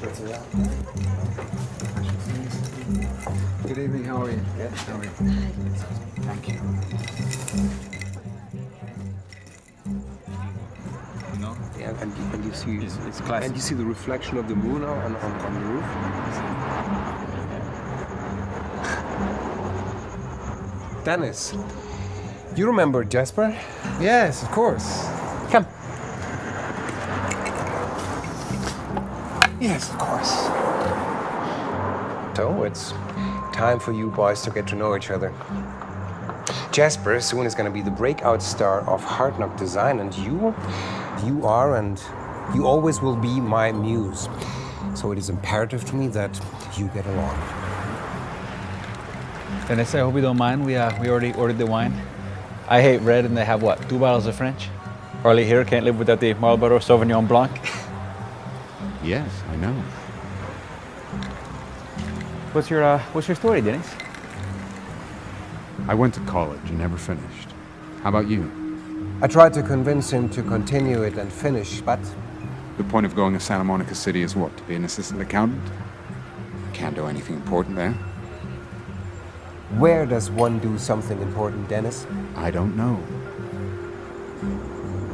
Good evening, how are you? Good. How are you? Thank you. No? Yeah, and, you- and you see It's, it's classic. and you see the reflection of the moon on, on, on the roof. Dennis, you remember Jasper? Yes, of course. Yes, of course. So it's time for you boys to get to know each other. Jasper soon is going to be the breakout star of Hard Knock Design, and you, you are and you always will be my muse. So it is imperative to me that you get along. Dennis, I hope you don't mind. We, uh, we already ordered the wine. I hate red, and they have what, two bottles of French? Harley here can't live without the Marlborough Sauvignon Blanc. Yes, I know. What's your, uh, what's your story, Dennis? I went to college and never finished. How about you? I tried to convince him to continue it and finish, but The point of going to Santa Monica City is what? To be an assistant accountant? Can't do anything important there. where does one do something important, Dennis? I don't know.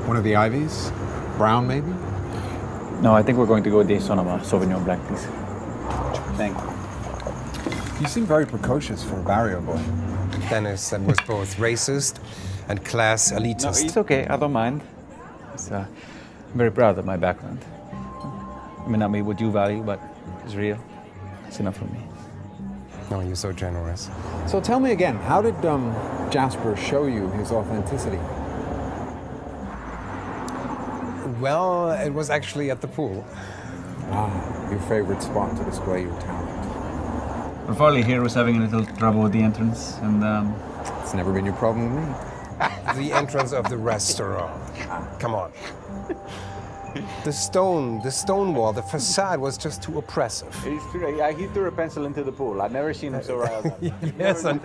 One of the Ivies? Brown, maybe? No, I think we're going to go with the Sonoma Sauvignon Blanc, please. Thank you. You seem very precocious for a barrio boy. Dennis, that was both racist and class No, elitist. it's okay. I don't mind. It's, uh, I'm very proud of my background. I may not be what you value, but it's real. It's enough for me. No, you're so generous. So tell me again, how did um, Jasper show you his authenticity? Well, it was actually at the pool. Ah, your favorite spot to display your talent. Well, Farleigh here was having a little trouble with the entrance, and um, It's never been your problem with me. The entrance of the restaurant. Come on. The stone, the stone wall, the facade was just too oppressive. It's true. Yeah, he threw a pencil into the pool. I've never seen him so riled up. Yes, and,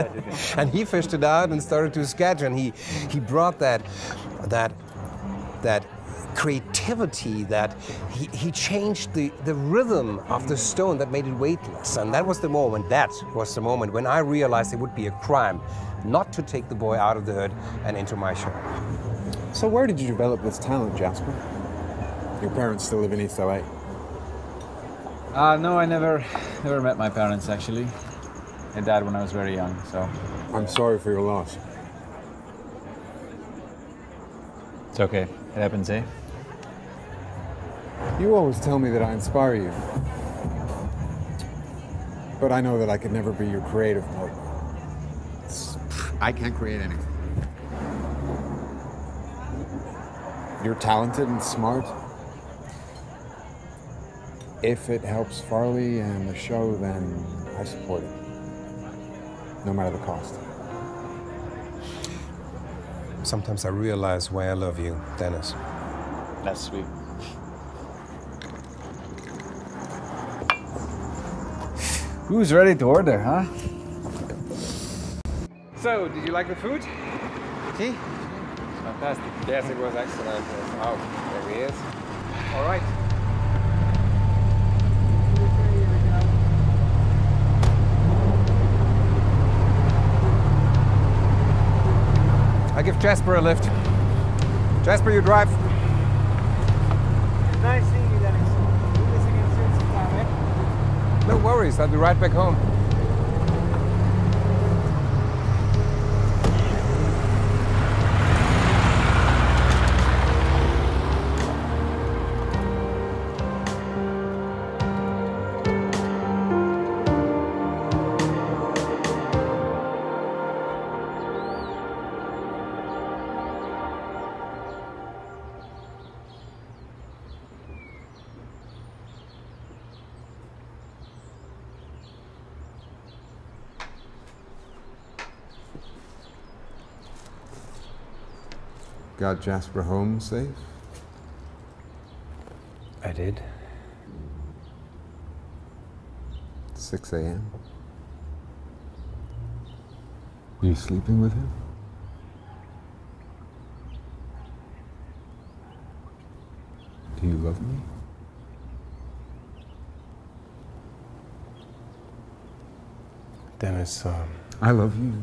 and he fished it out and started to sketch, and he he brought that that that creativity that he, he changed the, the rhythm of the stone that made it weightless and that was the moment that was the moment when i realized it would be a crime not to take the boy out of the hood and into my shop So where did you develop this talent, Jasper? Your parents still live in East LA. Uh, no, I never, never met my parents actually. I died when I was very young, so I'm sorry for your loss. it's okay. It happens, eh? You always tell me that I inspire you. But I know that I could never be your creative partner. I can't create anything. You're talented and smart. If it helps Farleigh and the show, then I support it. No matter the cost. sometimes i realize why i love you dennis That's sweet. Who's ready to order, huh? so did you like the food See? fantastic yes it was excellent oh there he is all right I give Jasper a lift. Jasper, you drive. Nice No worries, I'll be right back home. got Jasper home safe? I did. 6 a.m. Were you sleeping with him? Do you love me? Dennis, um... I love you.